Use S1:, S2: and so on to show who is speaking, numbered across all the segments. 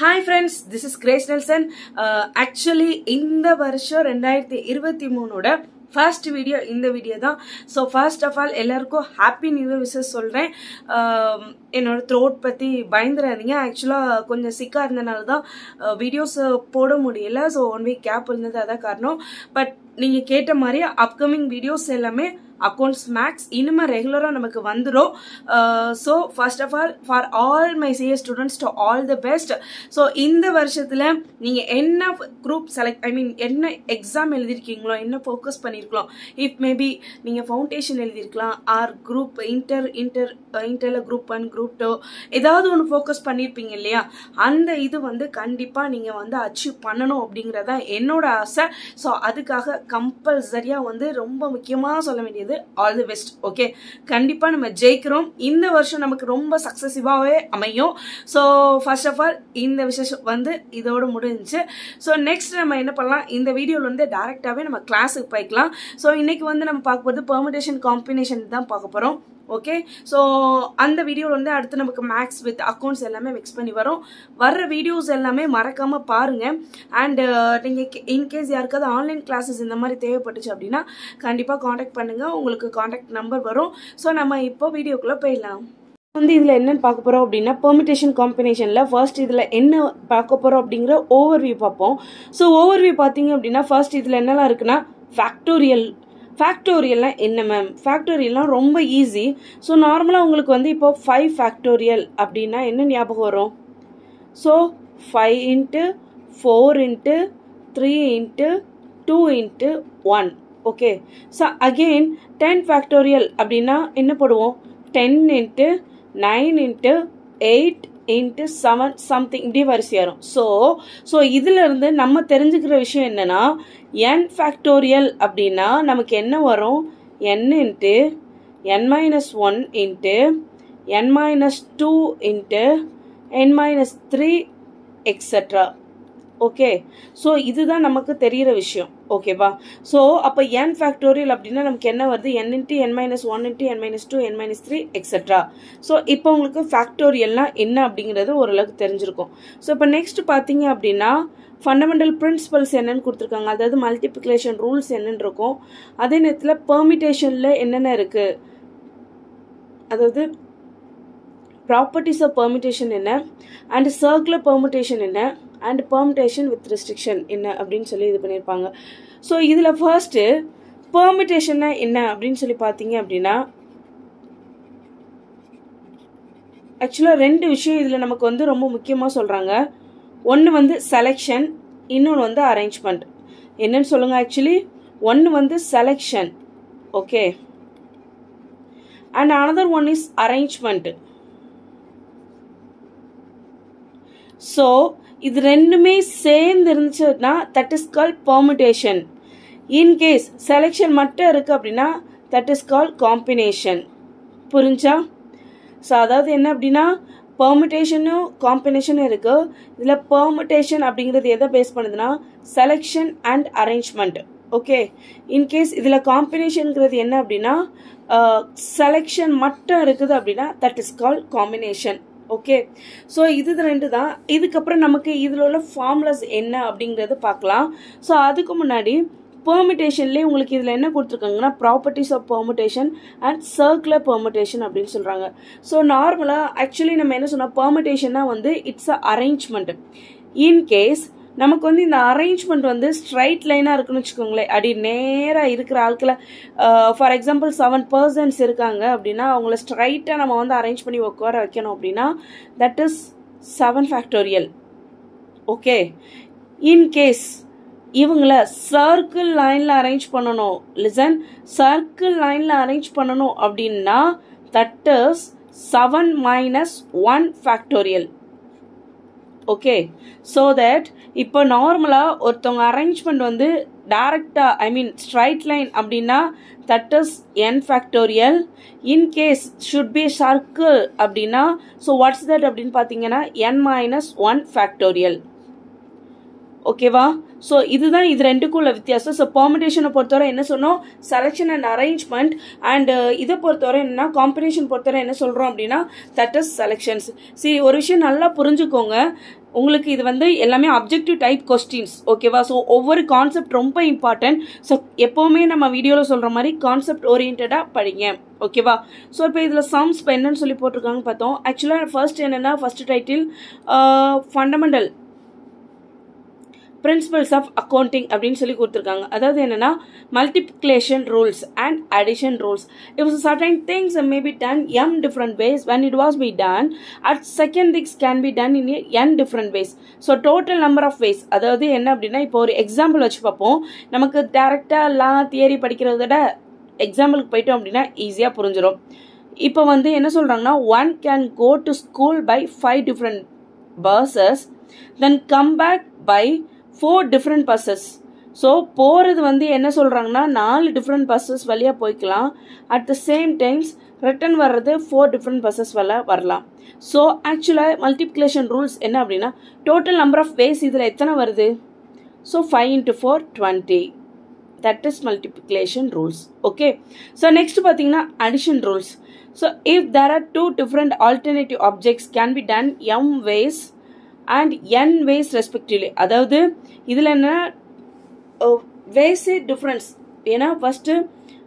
S1: Hi friends this is Grace Nelson actually இந்த வருஷம் ரெண்டாயிரத்தி இருபத்தி மூணோட ஃபர்ஸ்ட் வீடியோ இந்த வீடியோ தான். ஸோ ஃபர்ஸ்ட் ஆஃப் ஆல் எல்லாருக்கும் ஹாப்பி நியூ இயர் விஷஸ் சொல்கிறேன் என்னோட த்ரோட் பற்றி பயந்துடாதீங்க. ஆக்சுவலாக கொஞ்சம் சிக்காக இருந்தனால தான் uh, வீடியோஸ் போட முடியல. ஸோ ஒன் வீக் கேப் இருந்தது அதான் காரணம். பட் நீங்கள் கேட்ட மாதிரி அப்கமிங் வீடியோஸ் எல்லாமே அக்கௌண்ட்ஸ் மேக்ஸ் இனிமே ரெகுலராக நமக்கு வந்துடும் so first of all for all my CA students to all the best so இந்த வருஷத்தில் நீங்கள் என்ன குரூப் செலக்ட் ஐ மீன் என்ன எக்ஸாம் எழுதிருக்கீங்களோ என்ன ஃபோக்கஸ் பண்ணியிருக்கலாம் இஃப் மேபி நீங்கள் ஃபவுண்டேஷன் எழுதியிருக்கலாம் ஆர் குரூப் இன்டர் இன்டர் இன்டரில் குரூப் ஒன் குரூப் டூ ஏதாவது ஒன்று ஃபோக்கஸ் பண்ணியிருப்பீங்க இல்லையா? அந்த இது வந்து கண்டிப்பாக நீங்கள் வந்து அச்சீவ் பண்ணணும் அப்படிங்கிறதா என்னோட ஆசை. ஸோ அதுக்காக கம்பல்சரியாக வந்து ரொம்ப முக்கியமாக சொல்ல வேண்டியது ஆல் தி பெஸ்ட் ஓகே கண்டிப்பாக நம்ம ஜெயிக்கிறோம். இந்த வருஷம் நமக்கு ரொம்ப சக்ஸஸிவாகவே அமையும். ஸோ ஃபர்ஸ்ட் ஆஃப் ஆல் இந்த விசேஷம் வந்து இதோட முடிஞ்சிச்சு. ஸோ நெக்ஸ்ட் நம்ம என்ன பண்ணலாம்? இந்த வீடியோவில் வந்து டேரெக்டாகவே நம்ம கிளாஸுக்கு போய்க்கலாம். ஸோ இன்னைக்கு வந்து நம்ம பார்க்க போகிறது பெர்மிடேஷன் காம்பினேஷன் தான் பார்க்க போகிறோம் ஓகே ஸோ அந்த வீடியோவில் வந்து அடுத்து நமக்கு மேக்ஸ் வித் அக்கௌண்ட்ஸ் எல்லாமே மிக்ஸ் பண்ணி வரும். வர்ற வீடியோஸ் எல்லாமே மறக்காமல் பாருங்கள் அண்டு uh, நீங்கள் இன்கேஸ் யாருக்காவது ஆன்லைன் கிளாஸஸ் இந்த மாதிரி தேவைப்பட்டுச்சு அப்படின்னா கண்டிப்பாக காண்டாக்ட் பண்ணுங்கள் உங்களுக்கு காண்டாக்ட் நம்பர் வரும். ஸோ நம்ம இப்போ வீடியோக்குள்ளே போயிடலாம். வந்து இதில் என்னென்னு பார்க்க போகிறோம் அப்படின்னா பெர்மிட்டேஷன் காம்பினேஷனில் ஃபர்ஸ்ட் இதில் என்ன பார்க்க போகிறோம் அப்படிங்கிற ஓவர்வியூ பார்ப்போம். ஸோ ஓவர்வியூ பார்த்தீங்க அப்படின்னா ஃபர்ஸ்ட் இதில் என்னெல்லாம் இருக்குன்னா ஃபேக்டோரியல் ஃபேக்டோரியல்லாம் என்ன மேம் ஃபேக்டோரியல்லாம் ரொம்ப ஈஸி ஸோ நார்மலாக உங்களுக்கு வந்து இப்போ ஃபைவ் ஃபேக்டோரியல் அப்படின்னா என்ன ஞாபகம் வரும்? So five into four into three into two into one okay so again ten factorial அப்படின்னா என்ன போடுவோம்? Ten into nine into eight into seven something இப்படி வரிசையாக வரும் ஸோ ஸோ இதிலிருந்து நம்ம தெரிஞ்சுக்கிற விஷயம் என்னென்னா என் ஃபேக்டோரியல் அப்படின்னா நமக்கு என்ன வரும்? N into n minus one into n minus two into n minus three extra okay so இதுதான் நமக்கு தெரிகிற விஷயம். ஓகேவா ஸோ அப்போ என் ஃபேக்டோரியல் அப்படின்னா நமக்கு என்ன வருது? N into n minus one into n minus two n minus three extra so இப்போ உங்களுக்கு ஃபேக்டோரியல்னால் என்ன அப்படிங்கிறது ஓரளவுக்கு தெரிஞ்சிருக்கும். ஸோ இப்போ நெக்ஸ்ட் பார்த்தீங்க அப்படின்னா ஃபண்டமெண்டல் பிரின்சிபல்ஸ் என்னன்னு கொடுத்துருக்காங்க. அதாவது மல்டிப்ளிகேஷன் ரூல்ஸ் என்னன்னு இருக்கும். அதே நேரத்தில் பெர்மிட்டேஷனில் என்னென்ன இருக்குது அதாவது ப்ராப்பர்ட்டிஸ் ஆஃப் பெர்மிட்டேஷன் என்ன? அண்ட் சர்க்குலர் பெர்மிட்டேஷன் என்ன? அண்ட் பெர்மிட்டேஷன் வித் ரெஸ்ட்ரிக்ஷன் என்ன அப்படின்னு சொல்லி இது பண்ணியிருப்பாங்க. ஸோ இதில் ஃபர்ஸ்ட்டு பெர்மிட்டேஷன்னா என்ன அப்படின்னு சொல்லி பார்த்தீங்க அப்படின்னா ஆக்சுவலாக ரெண்டு விஷயம் இதில் நமக்கு வந்து ரொம்ப முக்கியமாக சொல்கிறாங்க ஒன்று வந்து செலெக்ஷன் இன்னொன்று வந்து அரேஞ்ச்மெண்ட் என்னன்னு சொல்லுங்கள் ஆக்சுவலி ஒன்று வந்து selection okay and another one is arrangement so இது ரெண்டுமே சேர்ந்து இருந்துச்சுன்னா that is call permutation in case selection மட்டும் இருக்குது அப்படின்னா தட் இஸ் கால் காம்பினேஷன் புரிஞ்சா? ஸோ அதாவது என்ன அப்படின்னா பெர்மிட்டேஷனும் காம்பினேஷனும் இருக்குது இதில் பெர்மிட்டேஷன் அப்படிங்கிறது எதை பேஸ் பண்ணுதுன்னா selection and arrangement okay in case இதில் காம்பினேஷனுங்கிறது என்ன அப்படின்னா செலெக்ஷன் மட்டும் இருக்குது அப்படின்னா that is call combination okay so இது ரெண்டு தான் இதுக்கப்புறம் நமக்கு இதில் உள்ள ஃபார்முலாஸ் என்ன அப்படிங்கிறது பார்க்கலாம். ஸோ அதுக்கு முன்னாடி பெர்மிட்டேஷன்லேயே உங்களுக்கு இதில் என்ன கொடுத்துருக்காங்கன்னா properties of permutation and circular permutation அப்படின்னு சொல்கிறாங்க ஸோ நார்மலாக ஆக்சுவலி நம்ம என்ன சொன்னால் பெர்மிட்டேஷன்னா வந்து இட்ஸ் அ அரேஞ்ச்மெண்ட் இன்கேஸ் நமக்கு வந்து இந்த அரேஞ்ச்மெண்ட் வந்து ஸ்ட்ரைட் லைனாக இருக்குன்னு வச்சுக்கோங்களேன். அடி நேராக இருக்கிற ஆட்களை ஃபார் எக்ஸாம்பிள் செவன் பர்சன்ஸ் இருக்காங்க அப்படின்னா அவங்கள ஸ்ட்ரைட்டாக நம்ம வந்து அரேஞ்ச் பண்ணி உட்கார வைக்கணும் அப்படின்னா that is seven factorial okay in case இவங்கள சர்க்கிள் லைனில் அரேஞ்ச் பண்ணணும். லிசன் சர்க்கிள் லைனில் அரேஞ்ச் பண்ணணும் அப்படின்னா that is seven minus one factorial okay so that இப்போ நார்மலாக ஒருத்தவங்க அரேஞ்ச்மெண்ட் வந்து டைரக்டாக ஐ மீன் ஸ்ட்ரைட் லைன் அப்படின்னா that is n factorial in case should be circle அப்படின்னா ஸோ வாட்ஸ் தட் அப்படின்னு பார்த்தீங்கன்னா என் மைனஸ் ஒன் ஃபேக்டோரியல் ஓகேவா ஸோ இதுதான் இது ரெண்டுக்குள்ள வித்தியாசம். ஸோ பெர்மிடேஷனை பொறுத்தவரை என்ன சொன்னோம்? செலெக்ஷன் அண்ட் அரேஞ்ச்மெண்ட் அண்டு இதை பொறுத்தவரை என்னன்னா காம்படிஷன் பொறுத்தவரை என்ன சொல்கிறோம் அப்படின்னா தட் இஸ் செலெக்ஷன்ஸ் சரி ஒரு விஷயம் நல்லா புரிஞ்சுக்கோங்க. உங்களுக்கு இது வந்து எல்லாமே அப்ஜெக்டிவ் டைப் கொஸ்டின்ஸ் ஓகேவா ஸோ ஒவ்வொரு கான்செப்ட் ரொம்ப இம்பார்ட்டன்ட் ஸோ எப்போவுமே நம்ம வீடியோவில் சொல்கிற மாதிரி கான்செப்ட் ஓரியன்டாக படிங்க ஓகேவா ஸோ இப்போ இதில் சம்ஸ் இப்போ என்னன்னு சொல்லி போட்டிருக்காங்க பார்த்தோம். ஆக்சுவலாக ஃபர்ஸ்ட் என்னென்னா first title fundamental principles of accounting அப்படின்னு சொல்லி கொடுத்துருக்காங்க. அதாவது என்னென்னா multiplication rules and addition rules if certain things may be done m different ways when it was be done at second things can be done in n different ways so total number of ways அதாவது என்ன அப்படின்னா இப்போ ஒரு example வச்சு பார்ப்போம். நமக்கு டேரெக்டாக எல்லாம் தியரி படிக்கிறத விட எக்ஸாம்பிளுக்கு போயிட்டோம் அப்படின்னா ஈஸியாக புரிஞ்சிடும் இப்போ வந்து என்ன சொல்கிறாங்கன்னா one can go to school by five different buses then come back by four different buses so போகிறது வந்து என்ன சொல்கிறாங்கன்னா நாலு டிஃப்ரெண்ட் பஸ்ஸஸ் வழியாக போய்க்கலாம். At the same times return வர்றது ஃபோர் டிஃப்ரெண்ட் பஸ்ஸஸ் வர வரலாம். ஸோ ஆக்சுவலாக மல்டிப்ளிகேஷன் ரூல்ஸ் என்ன அப்படின்னா டோட்டல் நம்பர் ஆஃப் வேஸ் இதில் எத்தனை வருது? So five into four twenty that is multiplication rules okay so next பார்த்தீங்கன்னா addition rules so if there are two different alternative objects can be done m ways and n ways respectively அதாவது இதில் என்ன வேஸே difference ஏன்னா first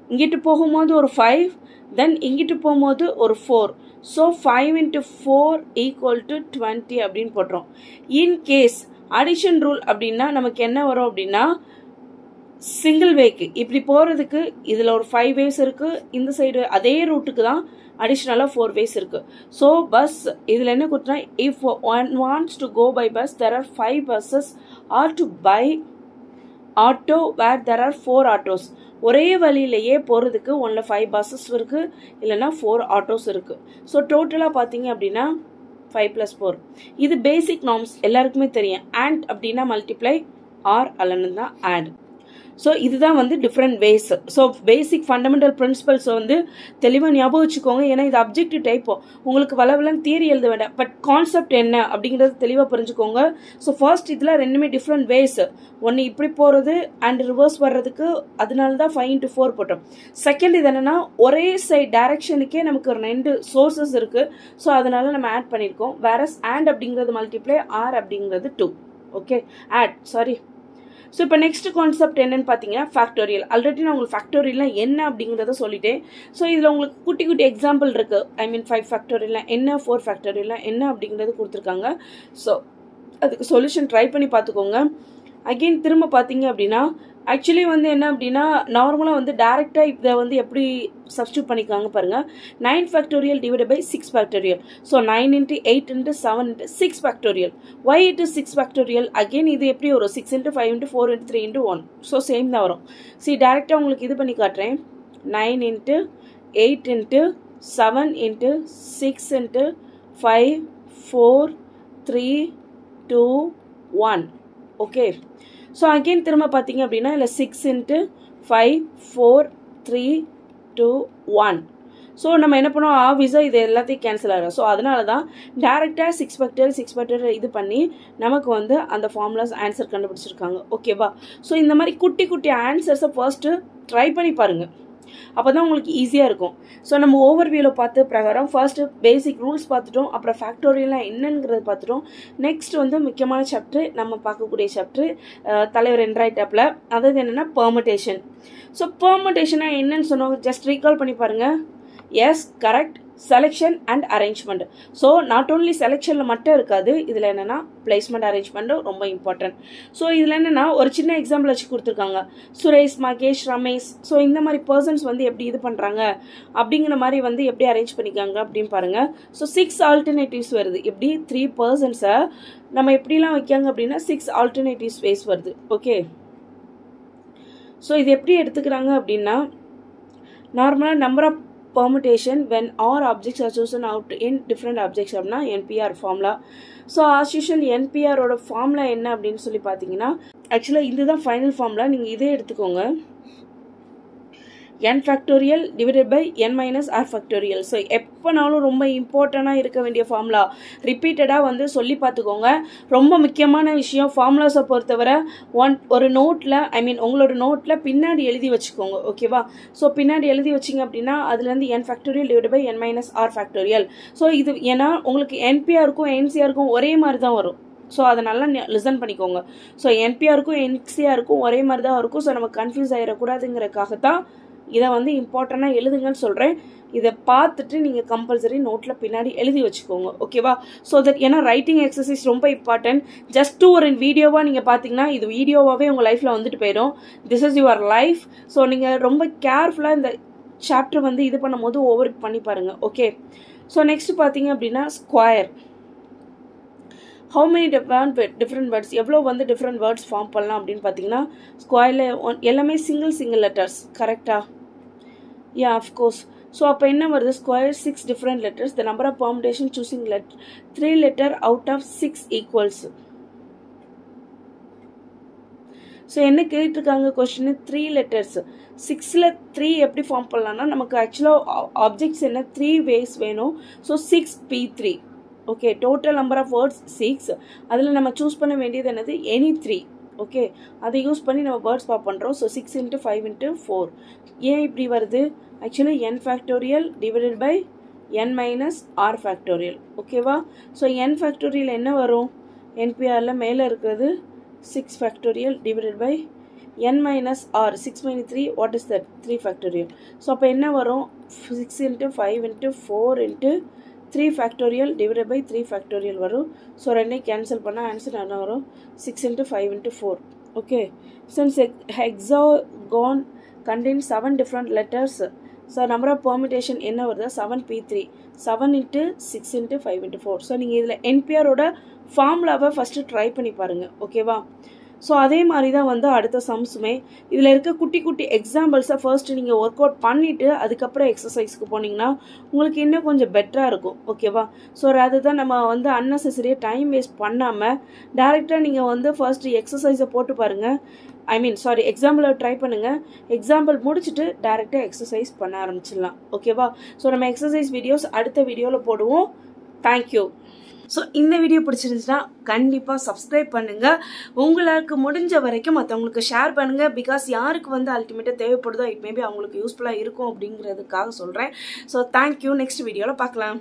S1: இங்கிட்டு போகும்போது ஒரு five then இங்கிட்டு போகும்போது ஒரு four so five into four equal to twenty அப்படின்னு போட்டுரும். இன் கேஸ் அடிஷன் ரூல் அப்படின்னா நமக்கு என்ன வரும் அப்படின்னா சிங்கிள் வேக்கு இப்படி போகிறதுக்கு இதில் ஒரு ஃபைவ் வேஸ் இருக்குது இந்த சைடு அதே ரூட்டுக்கு தான் அடிஷ்னலாக ஃபோர் வேஸ் இருக்குது ஸோ பஸ் இதில் என்ன கொடுத்தா if one wants to go by bus there are five buses or to by auto where there are four autos ஒரே வழியிலேயே போகிறதுக்கு ஒன்றில் ஃபைவ் பஸ்ஸஸ் இருக்குது இல்லைன்னா ஃபோர் ஆட்டோஸ் இருக்குது ஸோ டோட்டலாக பார்த்தீங்க அப்படின்னா ஃபைவ் ப்ளஸ் ஃபோர் இது பேசிக் நார்ம்ஸ் எல்லாருக்குமே தெரியும். ஆண்ட் அப்படின்னா மல்டிப்ளை ஆர் அல்லன்னு தான் ஆட் ஸோ இதுதான் வந்து different ways so basic fundamental பிரின்சிபல்ஸை வந்து தெளிவாக ஞாபகம் வச்சுக்கோங்க. ஏன்னா இது அப்ஜெக்டிவ் டைப்போ உங்களுக்கு வளவலன்னு தியரி எழுத வேண்டாம். பட் கான்செப்ட் என்ன அப்படிங்கிறது தெளிவாக புரிஞ்சுக்கோங்க. ஸோ ஃபர்ஸ்ட் இதில் ரெண்டுமே டிஃப்ரெண்ட் வேஸ் ஒன்று இப்படி போகிறது அண்ட் ரிவர்ஸ் வர்றதுக்கு அதனால தான் ஃபைவ் இன்ட்டு ஃபோர் போட்டோம். செகண்ட் இது என்னென்னா ஒரே சைட் டைரக்ஷனுக்கே நமக்கு ஒரு ரெண்டு சோர்சஸ் இருக்குது ஸோ அதனால நம்ம ஆட் பண்ணியிருக்கோம். வேறஸ் ஆண்ட் அப்படிங்கிறது மல்டிப்ளை ஆர் அப்படிங்கிறது two okay add sorry so இப்போ நெக்ஸ்ட் கான்செப்ட் என்னன்னு பார்த்தீங்கன்னா ஃபேக்டோரியல் ஆல்ரெடி நான் உங்களுக்கு ஃபேக்டோரியல்லாம் என்ன அப்படிங்கிறத சொல்லிட்டேன். ஸோ இதில் உங்களுக்கு குட்டி குட்டி எக்ஸாம்பிள் இருக்கு. ஐ மீன் ஃபைவ் ஃபேக்டோரியல்லாம் என்ன ஃபோர் ஃபேக்டோரியல்லாம் என்ன அப்படிங்கிறது கொடுத்துருக்காங்க. ஸோ அதுக்கு சொல்யூஷன் ட்ரை பண்ணி பார்த்துக்கோங்க அகெயின் திரும்ப பார்த்தீங்க அப்படின்னா ஆக்சுவலி வந்து என்ன அப்படின்னா நார்மலாக வந்து டேரெக்டாக இதை வந்து எப்படி சப்ஸ்டியூட் பண்ணிக்காங்க பாருங்கள் nine factorial divide by six factorial so nine into eight into seven into six factorial why into six factorial again இது எப்படி வரும்? Six into five into four into three into one so same தான் வரும். See டேரெக்டாக உங்களுக்கு இது பண்ணி காட்டுறேன். Nine into eight into seven into six into five four three two one okay so again திரும்ப பார்த்தீங்க அப்படின்னா இல்லை six into five four three two one so நம்ம என்ன பண்ணோம்? ஆஃபீஸாக இது எல்லாத்தையும் கேன்சல் ஆகிடும் ஸோ அதனால தான் டேரெக்டாக சிக்ஸ் ஃபேக்டர் சிக்ஸ் ஃபேக்டர் இது பண்ணி நமக்கு வந்து அந்த ஃபார்முலாஸ் ஆன்சர் கண்டுபிடிச்சிருக்காங்க. ஓகேவா ஸோ இந்த மாதிரி குட்டி குட்டி ஆன்சர்ஸை ஃபர்ஸ்ட்டு ட்ரை பண்ணி பாருங்கள் அப்போ தான் உங்களுக்கு ஈஸியாக இருக்கும். ஸோ நம்ம ஓவர் வியூவில் பார்த்து பிரகாரம் ஃபர்ஸ்ட்டு பேசிக் ரூல்ஸ் பார்த்துட்டோம். அப்புறம் ஃபேக்டோரியெலாம் என்னங்கிறது பார்த்துட்டோம். நெக்ஸ்ட் வந்து முக்கியமான சாப்டர் நம்ம பார்க்கக்கூடிய சாப்டர் தலைவர் என்ட்ராய்டாப்பில் அதாவது என்னென்னா பெர்மட்டேஷன் ஸோ பெர்மட்டேஷனாக என்னன்னு சொன்னோம். ஜஸ்ட் ரீகால் பண்ணி பாருங்கள் yes correct selection and arrangement so not only செலெக்ஷனில் மட்டும் இருக்காது இதில் என்னென்னா பிளேஸ்மெண்ட் அரேஞ்ச்மெண்ட்டும் ரொம்ப இம்பார்ட்டன்ட் ஸோ இதில் என்னென்னா ஒரு சின்ன எக்ஸாம்பிள் வச்சு கொடுத்துருக்காங்க. சுரேஷ் மகேஷ் ரமேஷ். ஸோ இந்த மாதிரி பர்சன்ஸ் வந்து எப்படி இது பண்ணுறாங்க அப்படிங்கிற மாதிரி வந்து எப்படி அரேஞ்ச் பண்ணிக்காங்க அப்படின்னு பாருங்கள் ஸோ சிக்ஸ் ஆல்டர்னேட்டிவ்ஸ் வருது. எப்படி? த்ரீ பர்சன்ஸை நம்ம எப்படிலாம் வைக்காங்க அப்படின்னா சிக்ஸ் ஆல்டர்னேட்டிவ்ஸ் வேஸ் வருது. ஓகே ஸோ இது எப்படி எடுத்துக்கிறாங்க அப்படின்னா நார்மலாக number of permutation when all objects are chosen out in different objects அப்படின்னா nPr formula so as usual என்பிஆரோட formula என்ன அப்படின்னு சொல்லி பார்த்தீங்கன்னா ஆக்சுவலாக இதுதான் ஃபைனல் ஃபார்முலா நீங்கள் இதே எடுத்துக்கோங்க. N factorial divided by n minus r factorial so எப்போனாலும் ரொம்ப இம்பார்ட்டண்ட்டாக இருக்க வேண்டிய ஃபார்முலா ரிப்பீட்டடாக வந்து சொல்லி பார்த்துக்கோங்க. ரொம்ப முக்கியமான விஷயம் ஃபார்முலாஸை பொறுத்தவரை ஒன் ஒரு நோட்டில் ஐ மீன் உங்களோட நோட்டில் பின்னாடி எழுதி வச்சுக்கோங்க ஓகேவா ஸோ பின்னாடி எழுதி வச்சிங்க அப்படின்னா அதுலேருந்து n factorial divide by n minus r factorial so இது ஏன்னா உங்களுக்கு என்பிஆருக்கும் என்சிஆருக்கும் ஒரே மாதிரி தான் வரும். ஸோ அதை நல்லா லிசன் பண்ணிக்கோங்க. ஸோ என்பிஆருக்கும் என்சிஆருக்கும் ஒரே மாதிரி தான் இருக்கும். ஸோ நம்ம கன்ஃபியூஸ் ஆகிடக்கூடாதுங்கிறதுக்காக தான் இதை வந்து இம்பார்ட்டண்ட்டாக எழுதுங்கன்னு சொல்கிறேன் இதை பார்த்துட்டு நீங்கள் கம்பல்சரி நோட்டில் பின்னாடி எழுதி வச்சுக்கோங்க. ஓகேவா ஸோ தட் ஏன்னா ரைட்டிங் எக்ஸசைஸ் ரொம்ப இம்பார்ட்டன்ட் ஜஸ்ட் ஒரு வீடியோவாக நீங்கள் பார்த்தீங்கன்னா இது வீடியோவாகவே உங்கள் லைஃப்பில் வந்துட்டு போயிடும். This is your life so நீங்கள் ரொம்ப கேர்ஃபுல்லாக இந்த சாப்டர் வந்து இது பண்ணும்போது ஓவர் பண்ணி பாருங்கள் ஓகே ஸோ நெக்ஸ்ட் பார்த்தீங்க அப்படின்னா square how many different different words எவ்வளோ வந்து டிஃப்ரெண்ட் வேர்ட்ஸ் ஃபார்ம் பண்ணலாம் அப்படின்னு பார்த்தீங்கன்னா ஸ்கொயரில் ஒன் எல்லாமே சிங்கிள் சிங்கிள் லெட்டர்ஸ் கரெக்டாக யா அஃப்கோர்ஸ் ஸோ அப்போ என்ன வருது? Square six different letters the number of permutation choosing let three letter out of six equals so என்ன கேட்டிருக்காங்க கொஸ்டின் த்ரீ லெட்டர்ஸ் சிக்ஸில் த்ரீ எப்படி ஃபார்ம் பண்ணலாம்னா நமக்கு ஆக்சுவலாக ஆப்ஜெக்ட்ஸ் என்ன? த்ரீ வேஸ் வேணும். So six P three okay total number of words six அதில் நம்ம சூஸ் பண்ண வேண்டியது என்னது? எனி த்ரீ ஓகே அதை யூஸ் பண்ணி நம்ம வேர்ட்ஸ் பாப் பண்ணுறோம் so six into five into four ஏன் இப்படி வருது? Actually n factorial divided by n minus r factorial ஓகேவா ஸோ என் ஃபேக்டோரியல் என்ன வரும்? என்பிஆரில் மேலே இருக்கிறது six factorial divided by n minus r six minus three what is that three factorial so அப்போ என்ன வரும்? Six into five into four into three factorial divided by three factorial வரும். ஸோ ரெண்டையும் கேன்சல் பண்ணால் ஆன்சர் என்ன வரும்? Six into five into four okay since hexagon contain seven different letters so number of permutation என்ன வருது? Seven P three seven into six into five into four so நீங்கள் இதில் என்பிஆரோட ஃபார்முலாவை ஃபஸ்ட்டு ட்ரை பண்ணி பாருங்கள் ஓகேவா ஸோ அதே மாதிரி தான் வந்து அடுத்த சம்ஸுமே. இதில் இருக்க குட்டி குட்டி எக்ஸாம்பிள்ஸை ஃபர்ஸ்ட் நீங்கள் ஒர்க் அவுட் பண்ணிவிட்டு அதுக்கப்புறம் எக்ஸசைஸ்க்கு போனீங்கன்னா உங்களுக்கு இன்னும் கொஞ்சம் பெட்டராக இருக்கும். ஓகேவா ஸோ அது தான் நம்ம வந்து அன்னெசரியாக டைம் வேஸ்ட் பண்ணாமல் டேரெக்டாக நீங்கள் வந்து ஃபர்ஸ்ட் எக்ஸசைஸை போட்டு பாருங்கள் ஐ மீன் சாரி எக்ஸாம்பிளை ட்ரை பண்ணுங்கள் எக்ஸாம்பிள் முடிச்சுட்டு டேரெக்டாக எக்ஸசைஸ் பண்ண ஆரம்பிச்சிடலாம். ஓகேவா ஸோ நம்ம எக்ஸசைஸ் வீடியோஸ் அடுத்த வீடியோவில் போடுவோம். தேங்க்யூ ஸோ இந்த வீடியோ பிடிச்சிருந்துச்சுன்னா கண்டிப்பாக சப்ஸ்கிரைப் பண்ணுங்க. உங்களுக்கு முடிஞ்ச வரைக்கும் மற்றவங்களுக்கு ஷேர் பண்ணுங்க. பிகாஸ் யாருக்கு வந்து அல்டிமேட்டாக தேவைப்படுதோ இட் மேபி அவங்களுக்கு யூஸ்ஃபுல்லாக இருக்கும் அப்படிங்கிறதுக்காக சொல்கிறேன் ஸோ தேங்க்யூ நெக்ஸ்ட் வீடியோவில் பார்க்கலாம்.